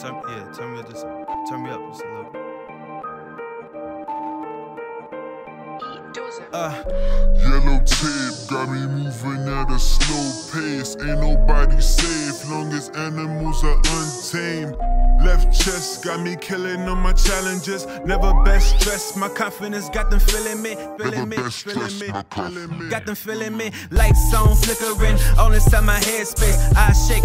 Turn, yeah, turn me just turn me up just a little. Uh, Yellow tape got me moving at a slow pace. Ain't nobody safe long as animals are untamed. Left chest got me killing on my challenges. Never best stressed, my confidence got them feeling me, feeling me, feeling me, feeling me. got them feeling me. Lights on, flickering, all inside my headspace. I shake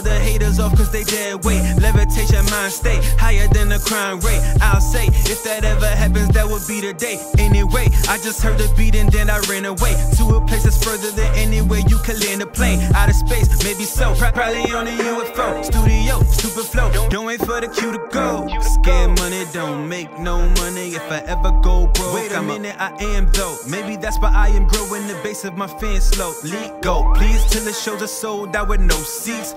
the haters off cause they dead weight. Levitation mind state, higher than the crime rate. I'll say, if that ever happens, that would be the day. Anyway, I just heard the beat and then I ran away to a place that's further than anywhere you can land a plane. Out of space, maybe so. Probably on a UFO. Studio, stupid flow. Don't wait for the cue to go. Scared money don't make no money if I ever go broke. Wait a minute, I am though. Maybe that's why I am growing the base of my fans slowly. Go, please, till the shows are sold out with no seats.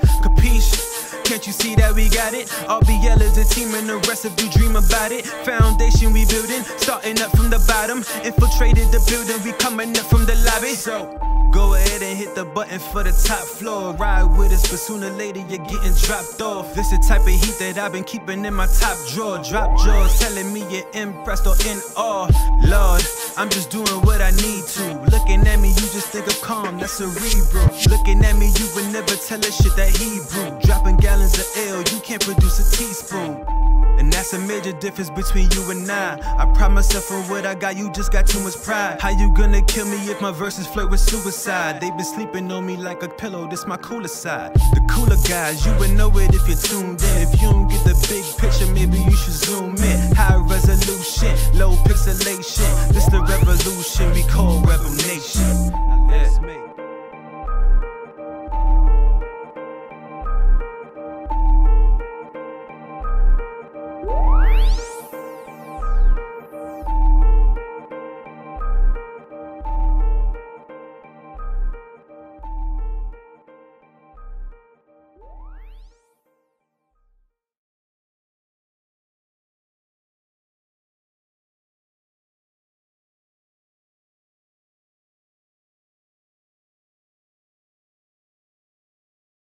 Can't you see that we got it? RBL is a team and the rest of you dream about it. Foundation we building, starting up from the bottom. Infiltrated the building, we coming up from the lobby. So go ahead and hit the button for the top floor. Ride with us, but sooner or later you're getting dropped off. This the type of heat that I've been keeping in my top drawer. Drop jaws, telling me you're impressed or in awe. Lord, I'm just doing what I need to. Calm, that's cerebral. Looking at me, you would never tell a shit that Hebrew. Dropping gallons of L, you can't produce a teaspoon. And that's a major difference between you and I. I pride myself on what I got, you just got too much pride. How you gonna kill me if my verses flirt with suicide? They've been sleeping on me like a pillow, this my cooler side. The cooler guys, you would know it if you're tuned in. If you don't get the big picture, maybe you should zoom in.